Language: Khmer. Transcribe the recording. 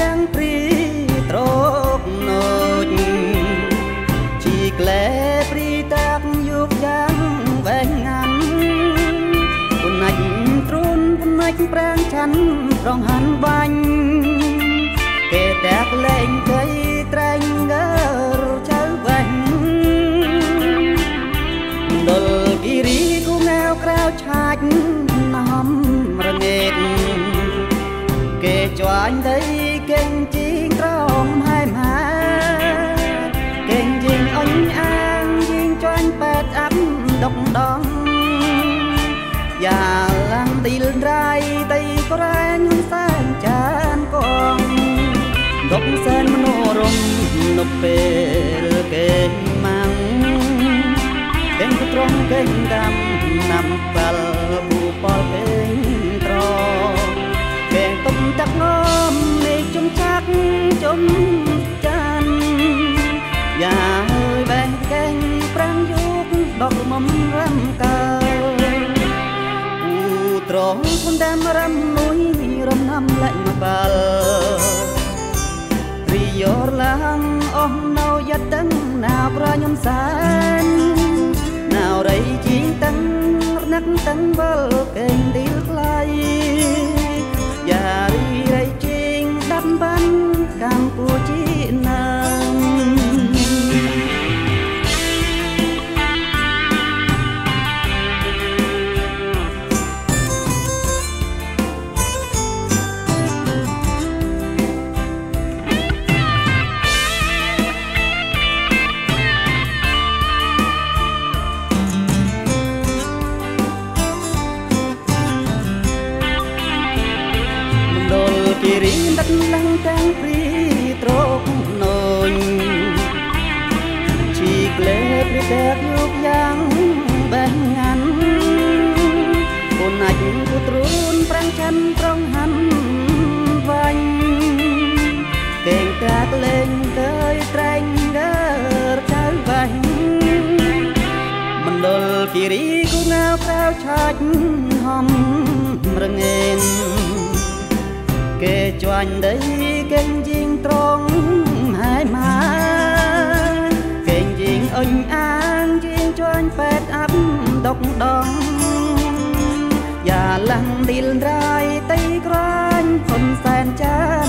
ទាំងព្រីត្រកណូចជីក្លែព្រីតាក់យុកយ៉ាងវែងងាន់ពុណាច់ទ្រូនពុណាច់ប្រាំងឆាន់ត្រង់ហាន់បាញ់គេតាក់លែងកៃត្រែងងើចៅវែងដុលគិរីគូងែវក្រៅឆាច់ គេជាញ់ដីគេងជីងត្រង់ហើយម៉ាគេងជីងអញអាងជីងជាញ់ប៉ែតអាប់ដុកដងយ៉ាឡាំទីលរៃដីក្រែងសែនចានកងដុកសែនមនោរមនៅពេលគេម៉ាំងគេងត្រង់គេងដាំណាំប៉ាល់ ចានយ៉ាហើយបែងកេងប្រាំងយុកដកមុំរំកើអ៊ូត្រង់គុំដាំរំនួយរំណាំលាក់មកបាល់រីយោឡើងអស់នៅយ៉ាត់ដឹងណាប្រខ្ញុំសានណារៃជីងតឹងរនឹកតឹងវល់កេងទីលខ្លៃយ៉ារីរៃជីងដាប់បាន កម្ពុជាណា រីដឹកឡើងទាំងព្រីត្រកណូនជីក្លេព្រីតែយុកយ៉ាងបេះងាន់អូនណាច់គូទ្រូនប្រាំងឆាន់ត្រង់ហាន់វាញ់កេងតាក់លេងកើយត្រែងកើចៅវាញ់មណ្ឌលគិរីគូងៅប្រៅឆាច់ហំរងេន គេជាញ់ដីគេងជីងត្រង់ហើយមកគេងជីងអុញអាងជីងជាញ់ពេតអាប់ដុកដងយ៉ាឡាំងឌីលរៃតៃក្រាញ់ហ៊ុនសែនចាន